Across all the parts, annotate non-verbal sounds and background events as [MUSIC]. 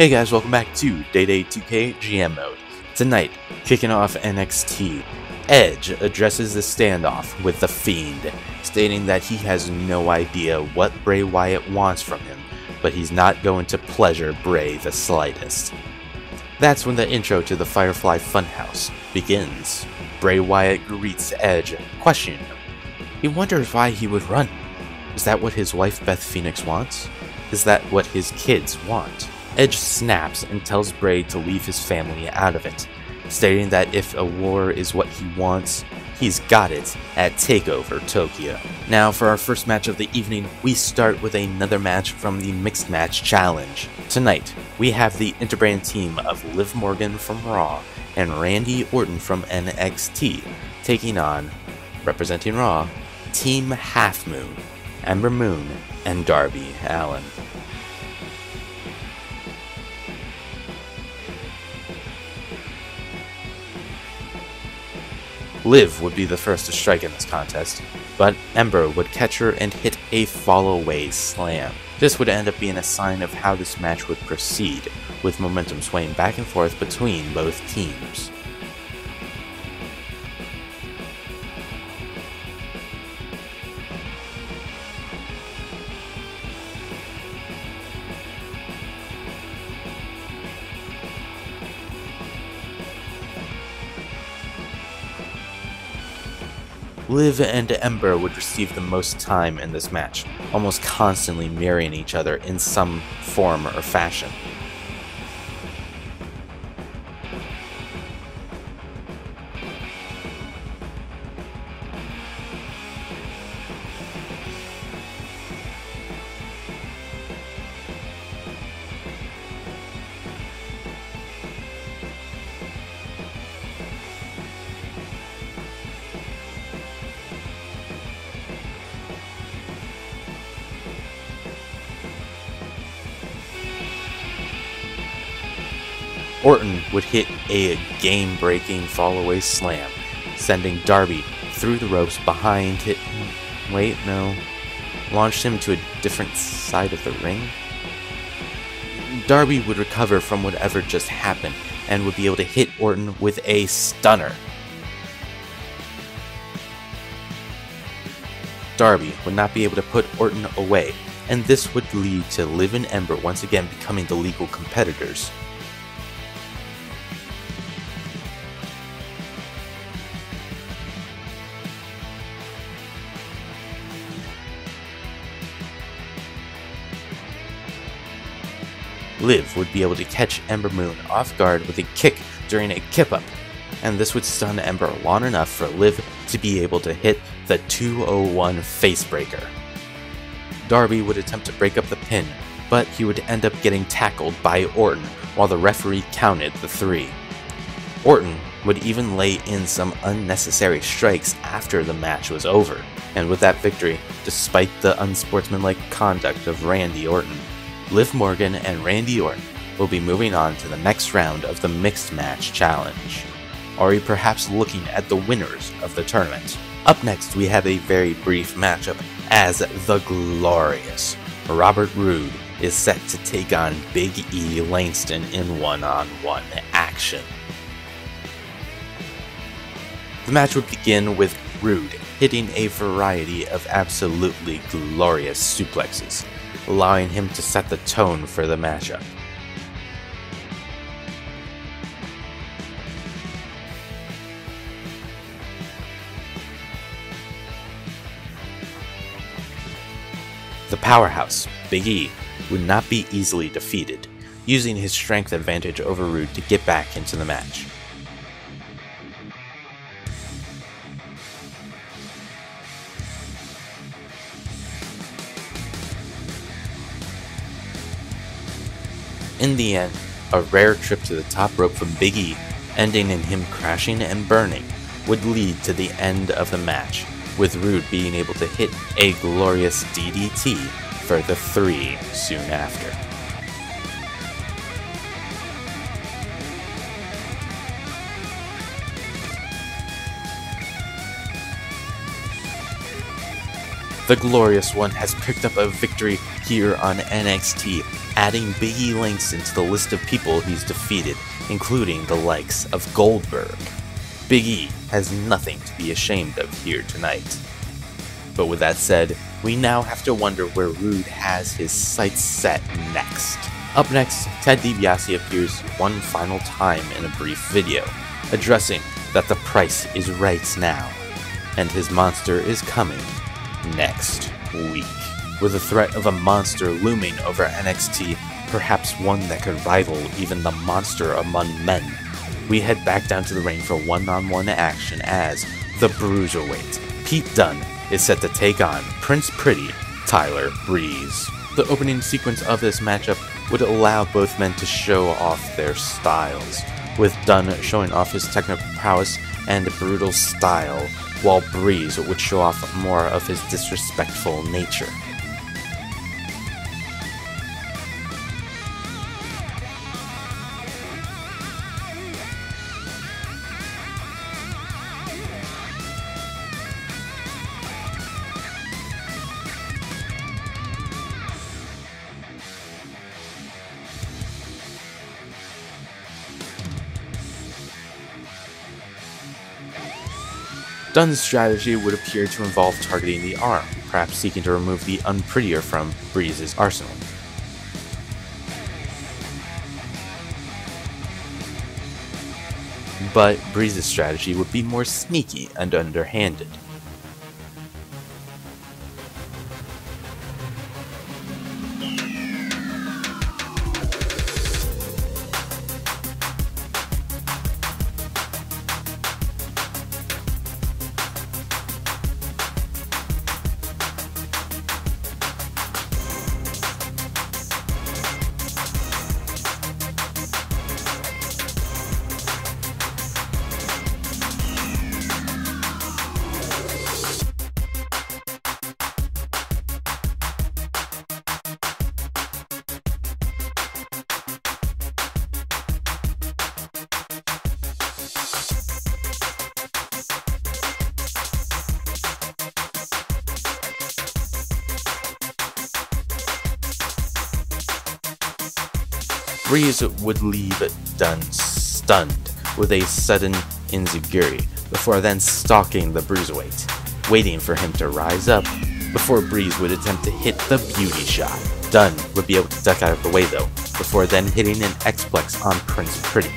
Hey guys, welcome back to Day Day 2K GM mode. Tonight, kicking off NXT, Edge addresses the standoff with The Fiend, stating that he has no idea what Bray Wyatt wants from him, but he's not going to pleasure Bray the slightest. That's when the intro to the Firefly Funhouse begins. Bray Wyatt greets Edge, questioning him. He wonders why he would run. Is that what his wife Beth Phoenix wants? Is that what his kids want? Edge snaps and tells Bray to leave his family out of it, stating that if a war is what he wants, he's got it at TakeOver Tokyo. Now, for our first match of the evening, we start with another match from the Mixed Match Challenge. Tonight, we have the interbrand team of Liv Morgan from Raw and Randy Orton from NXT taking on, representing Raw, Team Half Moon, Ember Moon, and Darby Allin. Liv would be the first to strike in this contest, but Ember would catch her and hit a fall-away slam. This would end up being a sign of how this match would proceed, with momentum swaying back and forth between both teams. Liv and Ember would receive the most time in this match, almost constantly mirroring each other in some form or fashion. Orton would hit a game breaking fall away slam, sending Darby through the ropes behind it. Wait, no. Launched him to a different side of the ring? Darby would recover from whatever just happened and would be able to hit Orton with a stunner. Darby would not be able to put Orton away, and this would lead to Liv and Ember once again becoming the legal competitors. Liv would be able to catch Ember Moon off guard with a kick during a kip up, and this would stun Ember long enough for Liv to be able to hit the 201 Facebreaker. Darby would attempt to break up the pin, but he would end up getting tackled by Orton while the referee counted the three. Orton would even lay in some unnecessary strikes after the match was over, and with that victory, despite the unsportsmanlike conduct of Randy Orton, Liv Morgan and Randy Orton will be moving on to the next round of the Mixed Match Challenge. Are you perhaps looking at the winners of the tournament? Up next, we have a very brief matchup as the glorious Robert Roode is set to take on Big E Langston in one on one action. The match would begin with Roode hitting a variety of absolutely glorious suplexes, allowing him to set the tone for the matchup. The powerhouse, Big E, would not be easily defeated, using his strength advantage over Roode to get back into the match. In the end, a rare trip to the top rope from Big E, ending in him crashing and burning, would lead to the end of the match, with Roode being able to hit a glorious DDT for the three soon after. the Glorious One has picked up a victory here on NXT, adding Biggie Langston to the list of people he's defeated, including the likes of Goldberg. Big E has nothing to be ashamed of here tonight. But with that said, we now have to wonder where Roode has his sights set next. Up next, Ted DiBiase appears one final time in a brief video, addressing that the price is right now, and his monster is coming next week. With the threat of a monster looming over NXT, perhaps one that could rival even the monster among men, we head back down to the ring for one-on-one action as the Bruiserweight, Pete Dunne, is set to take on Prince Pretty, Tyler Breeze. The opening sequence of this matchup would allow both men to show off their styles, with Dunne showing off his technical prowess and brutal style, while Breeze would show off more of his disrespectful nature. Dunne's strategy would appear to involve targeting the arm, perhaps seeking to remove the unprettier from Breeze's arsenal. But Breeze's strategy would be more sneaky and underhanded. Breeze would leave Dunne stunned with a sudden enziguri before then stalking the bruiserweight, waiting for him to rise up before Breeze would attempt to hit the beauty shot. Dunne would be able to duck out of the way though, before then hitting an X-Plex on Prince Pretty.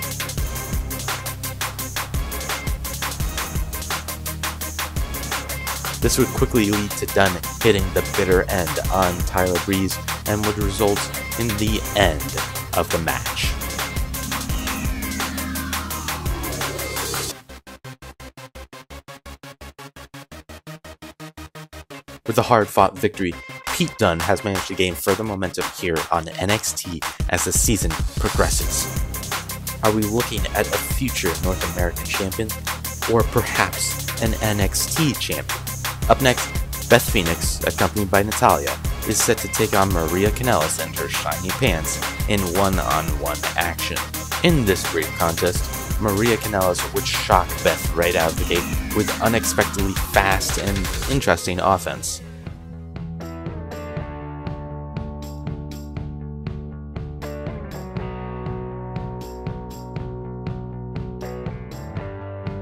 This would quickly lead to Dunne hitting the bitter end on Tyler Breeze and would result in the end of the match. With a hard-fought victory, Pete Dunne has managed to gain further momentum here on NXT as the season progresses. Are we looking at a future North American champion? Or perhaps an NXT champion? Up next, Beth Phoenix, accompanied by Natalya, is set to take on Maria Kanellis and her shiny pants in one-on-one action. In this brief contest, Maria Kanellis would shock Beth right out of the gate with unexpectedly fast and interesting offense.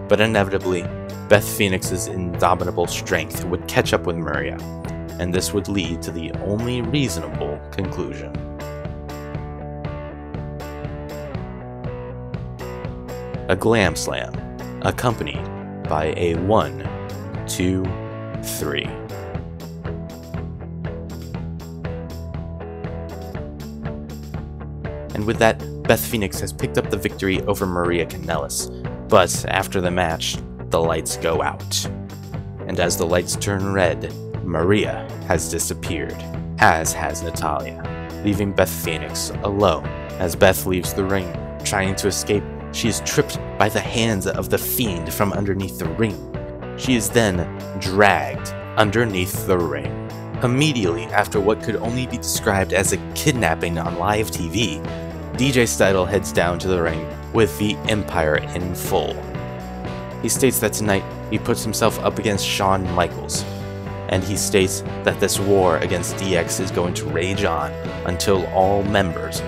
But inevitably, Beth Phoenix's indomitable strength would catch up with Maria, and this would lead to the only reasonable conclusion. A glam slam, accompanied by a one, two, three. And with that, Beth Phoenix has picked up the victory over Maria Kanellis. But after the match, the lights go out. And as the lights turn red, Maria has disappeared, as has Natalya, leaving Beth Phoenix alone. As Beth leaves the ring, trying to escape, she is tripped by the hands of the fiend from underneath the ring. She is then dragged underneath the ring. Immediately after what could only be described as a kidnapping on live TV, DJ Steidle heads down to the ring with the Empire in full. He states that tonight he puts himself up against Shawn Michaels, and he states that this war against DX is going to rage on until all members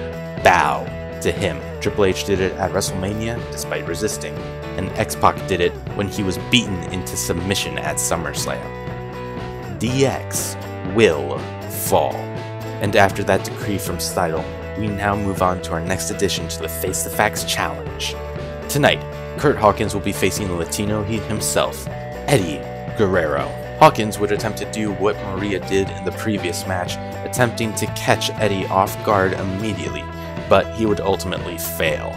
bow to him. Triple H did it at WrestleMania despite resisting, and X Pac did it when he was beaten into submission at SummerSlam. DX will fall. And after that decree from Steidle, we now move on to our next addition to the Face the Facts Challenge. Tonight, Curt Hawkins will be facing the Latino Heat himself, Eddie Guerrero. Hawkins would attempt to do what Maria did in the previous match, attempting to catch Eddie off guard immediately, but he would ultimately fail.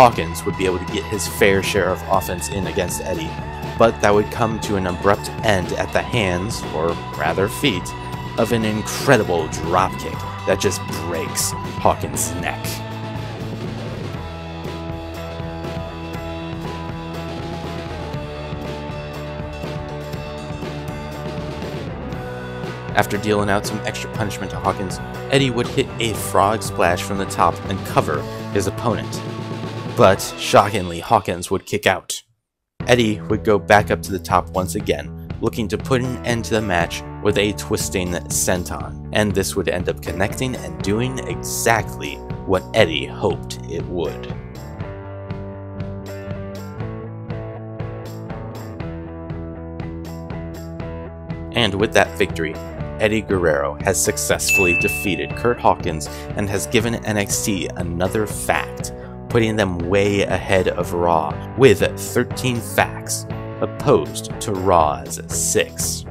Hawkins would be able to get his fair share of offense in against Eddie, but that would come to an abrupt end at the hands, or rather feet, of an incredible dropkick that just breaks Hawkins' neck. After dealing out some extra punishment to Hawkins, Eddie would hit a frog splash from the top and cover his opponent. But, shockingly, Hawkins would kick out. Eddie would go back up to the top once again, looking to put an end to the match with a twisting senton, and this would end up connecting and doing exactly what Eddie hoped it would. And with that victory, Eddie Guerrero has successfully defeated Curt Hawkins and has given NXT another fact putting them way ahead of Raw with 13 facts, opposed to Raw's 6.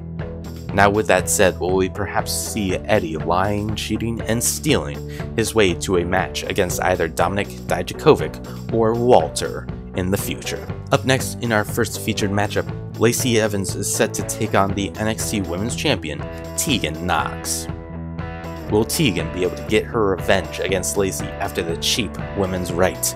Now, with that said, will we perhaps see Eddie lying, cheating, and stealing his way to a match against either Dominik Dijakovic or Walter in the future? Up next in our first featured matchup, Lacey Evans is set to take on the NXT Women's Champion, Tegan Nox. Will Tegan be able to get her revenge against Lacey after the cheap women's right?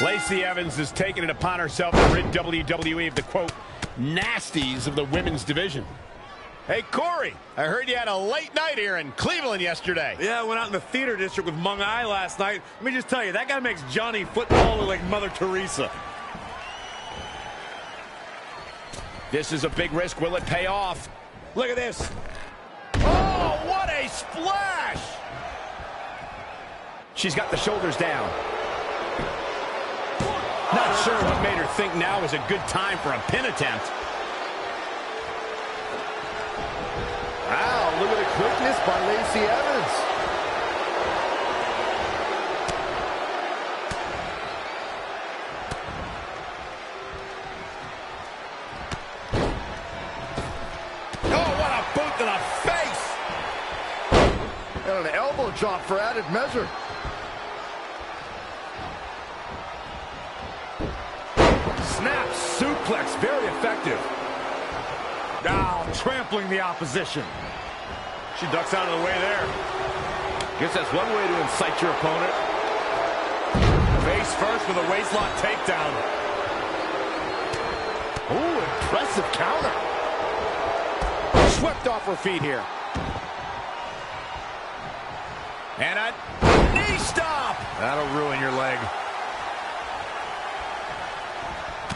Lacey Evans has taken it upon herself to rid WWE of the quote, nasties of the women's division. Hey, Corey, I heard you had a late night here in Cleveland yesterday. Yeah, I went out in the theater district with Mung Eye last night. Let me just tell you, that guy makes Johnny football look like Mother Teresa. This is a big risk. Will it pay off? Look at this. Oh, what a splash! She's got the shoulders down. Not sure what made her think now is a good time for a pin attempt. Wow, look at the quickness by Lacey Evans. Drop for added measure. Snap suplex, very effective. Now trampling the opposition. She ducks out of the way there. Guess that's one way to incite your opponent. Face first with a waistlock takedown. Ooh, impressive counter. Swept off her feet here. And a knee stop. That'll ruin your leg.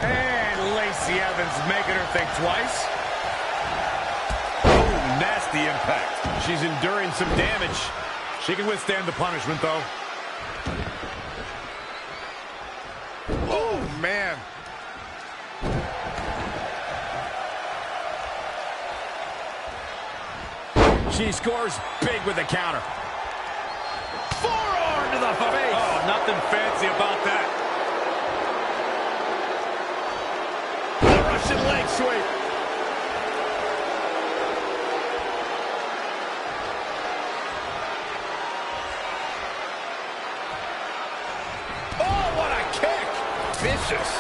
And Lacey Evans making her think twice. Oh, nasty impact. She's enduring some damage. She can withstand the punishment, though. Oh, man. She scores big with the counter Nothing fancy about that. A Russian leg sweep. Oh, what a kick. Vicious.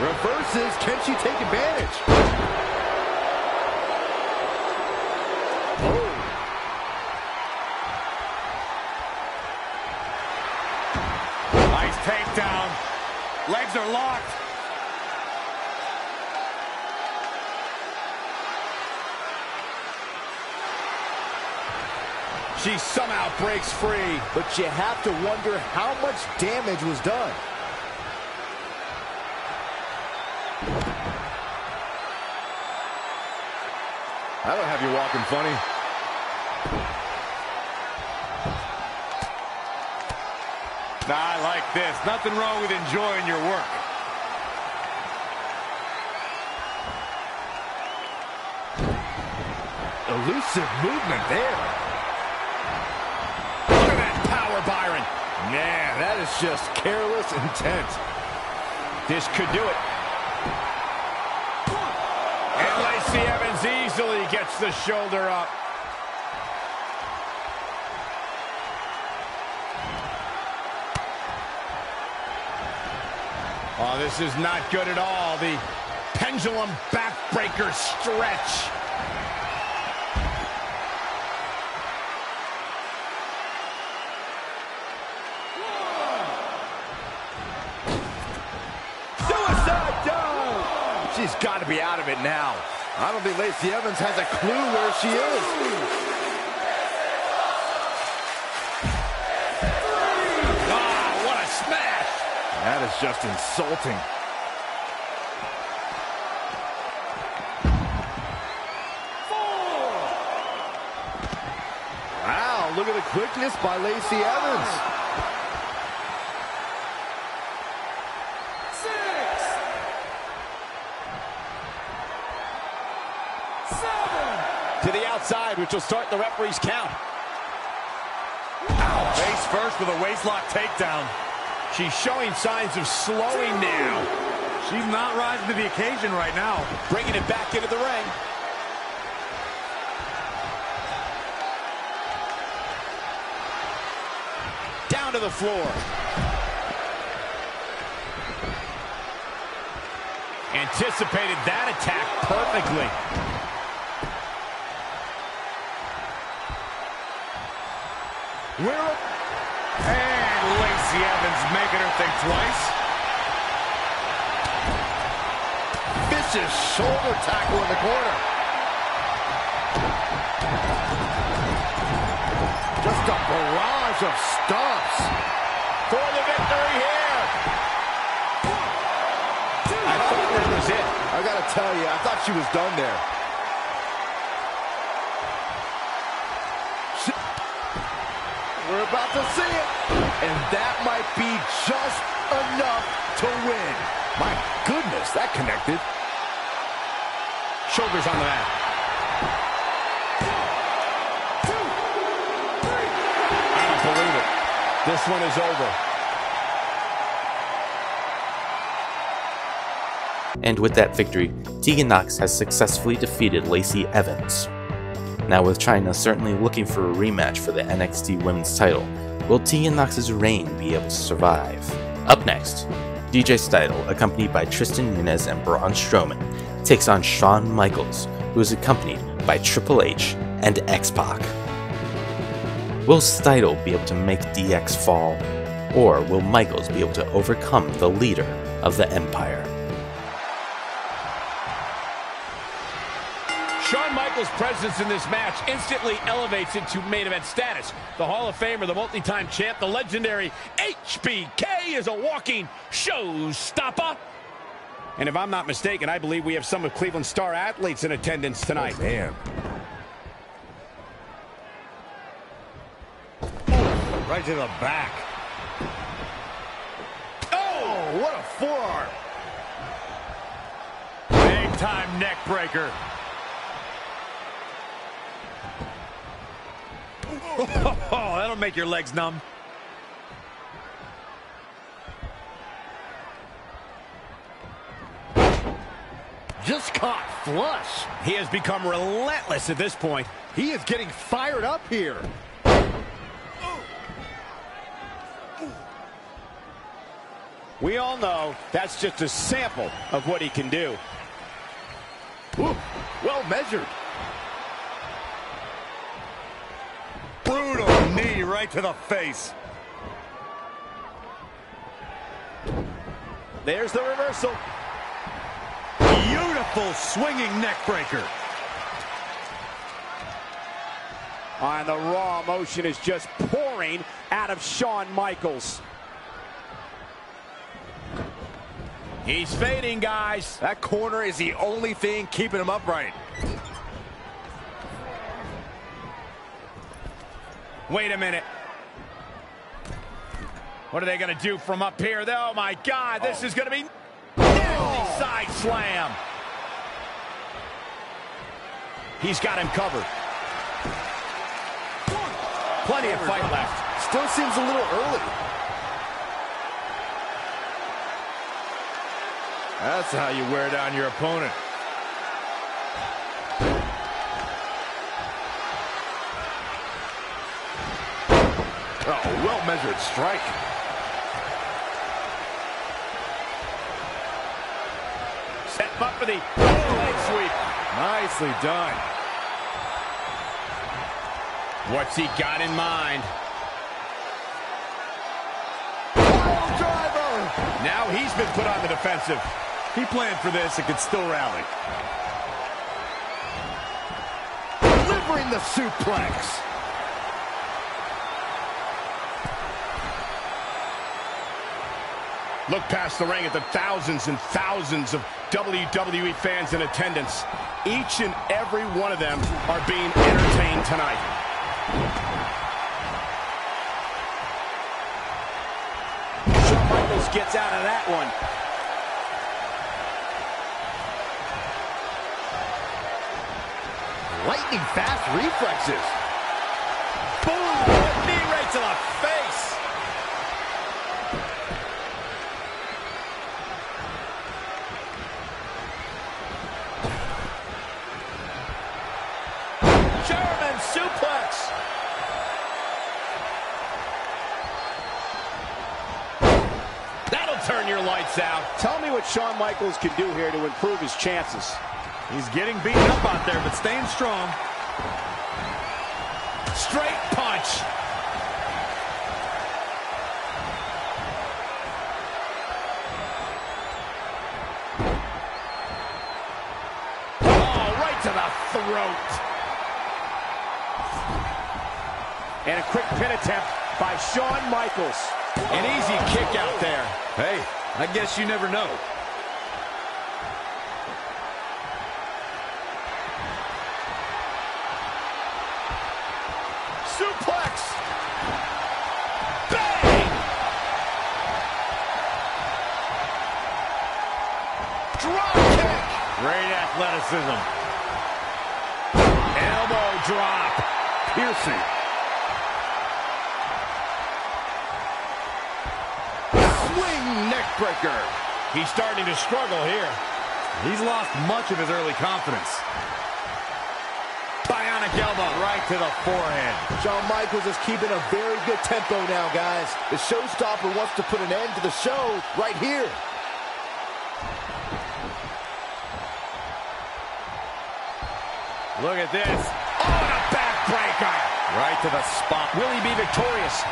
Reverses. Can she take advantage? Breaks free. But you have to wonder how much damage was done. That'll have you walking funny. Nah, I like this. Nothing wrong with enjoying your work. Elusive movement there. Man, that is just careless intent. This could do it. And Lacey Evans easily gets the shoulder up. Oh, this is not good at all. The pendulum backbreaker stretch. To be out of it now. I don't think Lacey Evans has a clue where she is. Ah, what a smash! That is just insulting. Wow, look at the quickness by Lacey Evans. To which will start the referee's count. Face first with a waistlock takedown. She's showing signs of slowing now. She's not rising to the occasion right now. Bringing it back into the ring. Down to the floor. Anticipated that attack perfectly. We're and Lacey Evans making her think twice. Vicious shoulder tackle in the corner. Just a barrage of stomps. For the victory here. I thought that was it. I gotta tell you, I thought she was done there. We're about to see it. And that might be just enough to win. My goodness, that connected. Shoulders on the mat. I don't believe it. This one is over. And with that victory, Tegan Nox has successfully defeated Lacey Evans. Now with Chyna certainly looking for a rematch for the NXT Women's title, will Tegan Nox's reign be able to survive? Up next, DJ Steidle, accompanied by Tristan Nunez and Braun Strowman, takes on Shawn Michaels, who is accompanied by Triple H and X-Pac. Will Steidle be able to make DX fall, or will Michaels be able to overcome the leader of the Empire? Michaels' presence in this match instantly elevates it to main event status. The Hall of Famer, the multi-time champ, the legendary HBK is a walking showstopper. And if I'm not mistaken, I believe we have some of Cleveland's star athletes in attendance tonight. Oh, man. Right to the back. Oh, what a forearm. Big time neck breaker. Oh, that'll make your legs numb. Just caught flush. He has become relentless at this point. He is getting fired up here. We all know that's just a sample of what he can do. Ooh, well measured. Brutal knee right to the face. There's the reversal. Beautiful swinging neckbreaker. And the raw emotion is just pouring out of Shawn Michaels. He's fading, guys. That corner is the only thing keeping him upright. Wait a minute. What are they going to do from up here? Oh, my God. This oh. is going to be nasty side slam. He's got him covered. Plenty of fight left. Still seems a little early. That's how you wear down your opponent. Oh, well-measured strike. Set up for the leg sweep. Nicely done. What's he got in mind? Pile driver. Now he's been put on the defensive. He planned for this and could still rally. Delivering the suplex. Look past the ring at the thousands and thousands of WWE fans in attendance. Each and every one of them are being entertained tonight. Shawn Michaels gets out of that one. Lightning fast reflexes. Shawn Michaels can do here to improve his chances. He's getting beaten up out there, but staying strong. Straight punch. Oh, right to the throat. And a quick pin attempt by Shawn Michaels. An easy kick out there. Hey, I guess you never know. Bang! Drop kick. Great athleticism. Elbow drop. Piercing. Swing neckbreaker. He's starting to struggle here. He's lost much of his early confidence. Bionic elbow right to the forehead. Shawn Michaels is keeping a very good tempo now, guys. The showstopper wants to put an end to the show right here. Look at this. Oh, and a backbreaker. Right to the spot. Will he be victorious?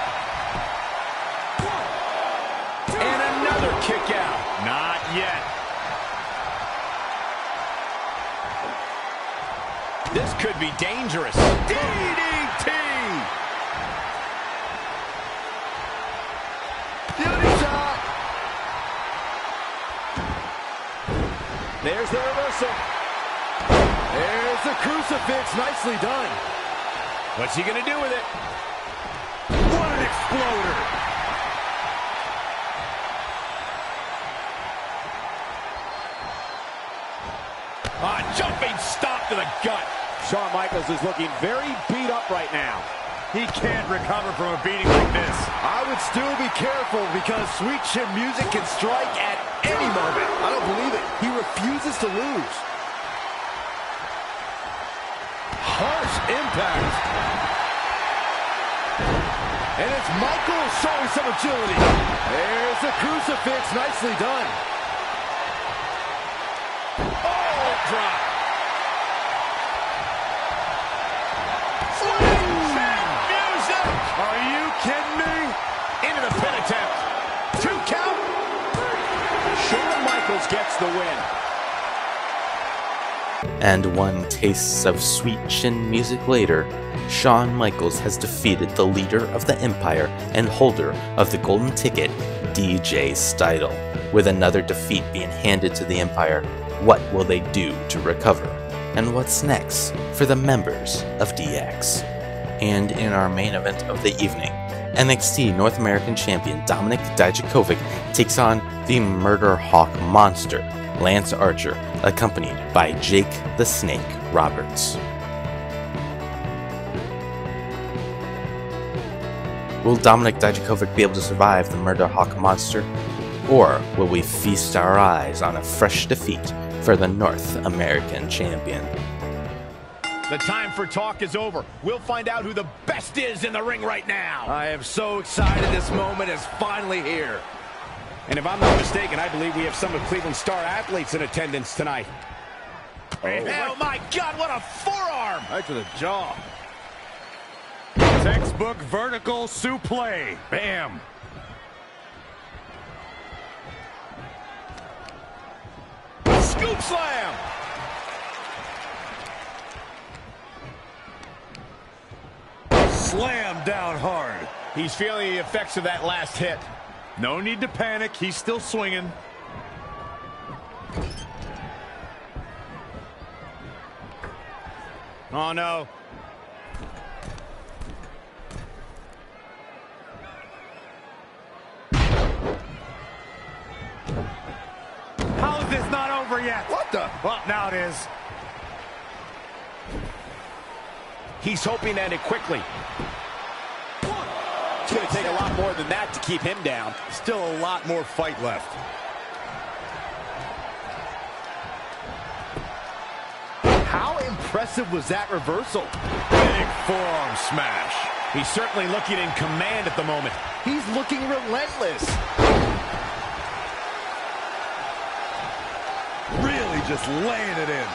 And another kick out. Not yet. This could be dangerous. DDT! Beauty shot. There's the reversal. There's the crucifix. Nicely done. What's he going to do with it? What an exploder! A jumping stop to the gut. Shawn Michaels is looking very beat up right now. He can't recover from a beating like this. I would still be careful because Sweet Chin Music can strike at any moment. I don't believe it. He refuses to lose. Harsh impact. And it's Michaels showing some agility. There's the crucifix. Nicely done. Gets the win. And one tastes of sweet chin music later, Shawn Michaels has defeated the leader of the Empire and holder of the golden ticket, DJ Steidle. With another defeat being handed to the Empire, what will they do to recover? And what's next for the members of DX? And in our main event of the evening, NXT North American Champion Dominik Dijakovic takes on the Murder Hawk Monster, Lance Archer, accompanied by Jake the Snake Roberts. Will Dominik Dijakovic be able to survive the Murder Hawk Monster? Or will we feast our eyes on a fresh defeat for the North American Champion? The time for talk is over. We'll find out who the best is in the ring right now. I am so excited this moment is finally here. And if I'm not mistaken, I believe we have some of Cleveland's star athletes in attendance tonight. Oh, oh my God, what a forearm! Right to the jaw. Textbook vertical suplex. Bam. Scoop slam! Slam down hard. He's feeling the effects of that last hit. No need to panic. He's still swinging. Oh, no. How is this not over yet? What the? Well, now it is. He's hoping end it quickly. It's going to take a lot more than that to keep him down. Still a lot more fight left. How impressive was that reversal? Big forearm smash. He's certainly looking in command at the moment. He's looking relentless. Really just laying it in.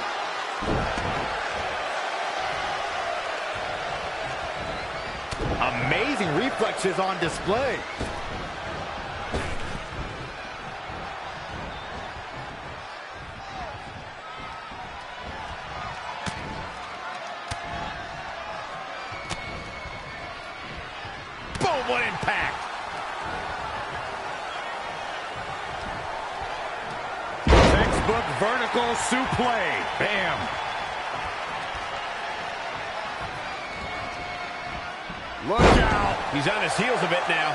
Amazing reflexes on display. Boom, what impact! Textbook vertical suplex. Bam. He's on his heels a bit now.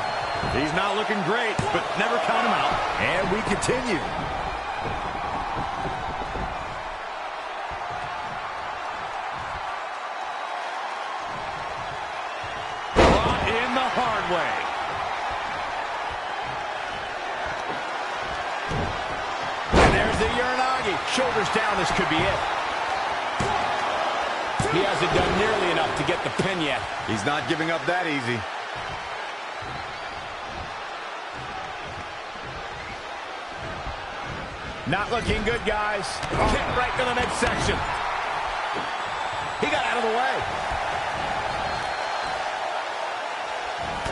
He's not looking great, but never count him out. And we continue. Caught in the hard way. And there's the Uranagi. Shoulders down, this could be it. He hasn't done nearly enough to get the pin yet. He's not giving up that easy. Not looking good, guys. Oh. Kick right to the midsection. He got out of the way.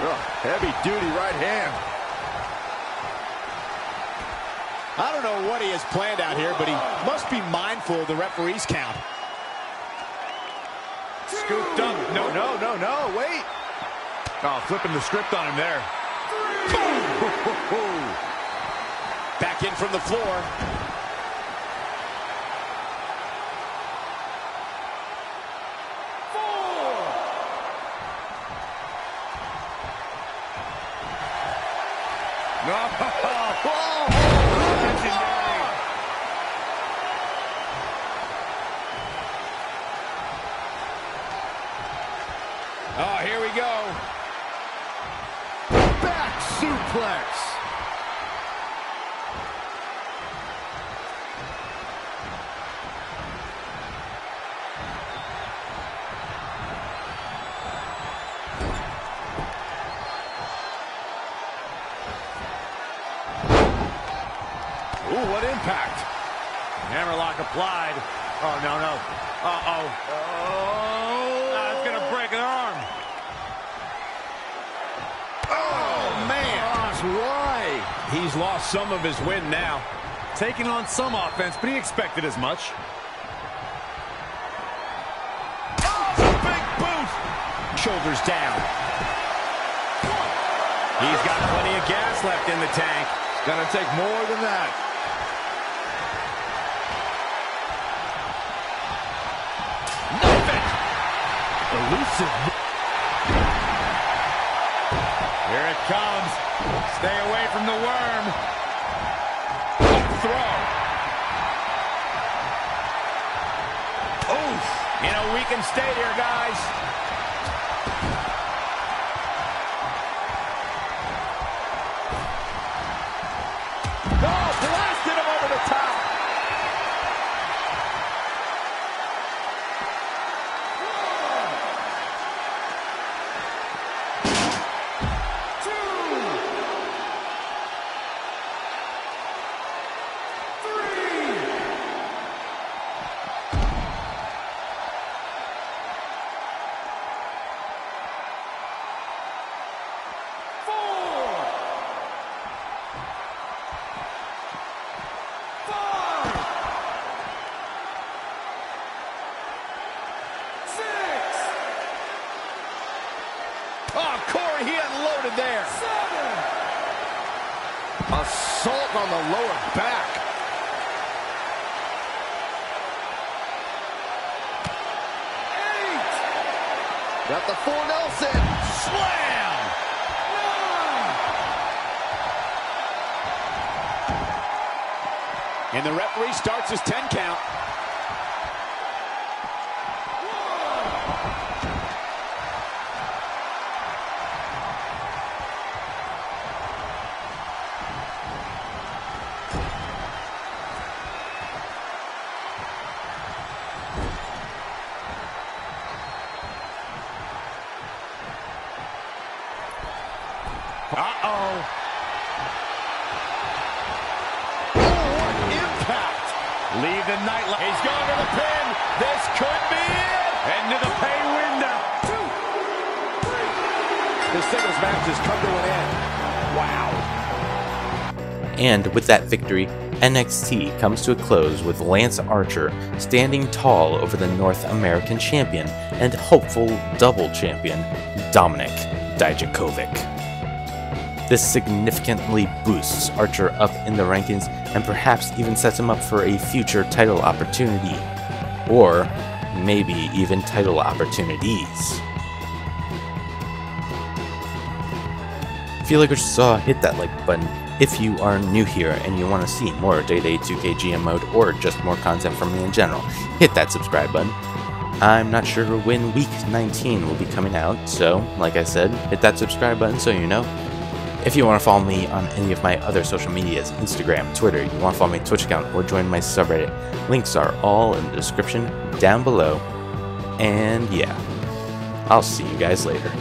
Ugh, heavy duty right hand. I don't know what he has planned out here, but he must be mindful of the referee's count. Scooped up. No, no, no, no. Wait. Oh, flipping the script on him there. Back [LAUGHS] in from the floor. Oh, here we go. Back suplex. hammerlock applied. Oh, no, no. Uh-oh. Oh. Uh, it's going to break an arm. Oh, man. Gosh, why? He's lost some of his win now. Taking on some offense, but he expected as much. Oh, big boot. Shoulders down. He's got plenty of gas left in the tank. It's going to take more than that. Elusive. Here it comes. Stay away from the worm. Throw. Oof. know we can stay here, guys. Assault on the lower back. Eight. Got the full Nelson. Slam. Nine. And the referee starts his 10 count. This singles match has come to an end. Wow. And with that victory, NXT comes to a close with Lance Archer standing tall over the North American champion and hopeful double champion, Dominik Dijakovic. This significantly boosts Archer up in the rankings and perhaps even sets him up for a future title opportunity. Or maybe even title opportunities. If you like what you saw, hit that like button. If you are new here and you want to see more Day-Day 2K GM mode or just more content from me in general, hit that subscribe button. I'm not sure when week 19 will be coming out, so like I said, hit that subscribe button so you know. If you want to follow me on any of my other social medias, Instagram, Twitter, you want to follow my Twitch account, or join my subreddit, links are all in the description down below. And yeah, I'll see you guys later.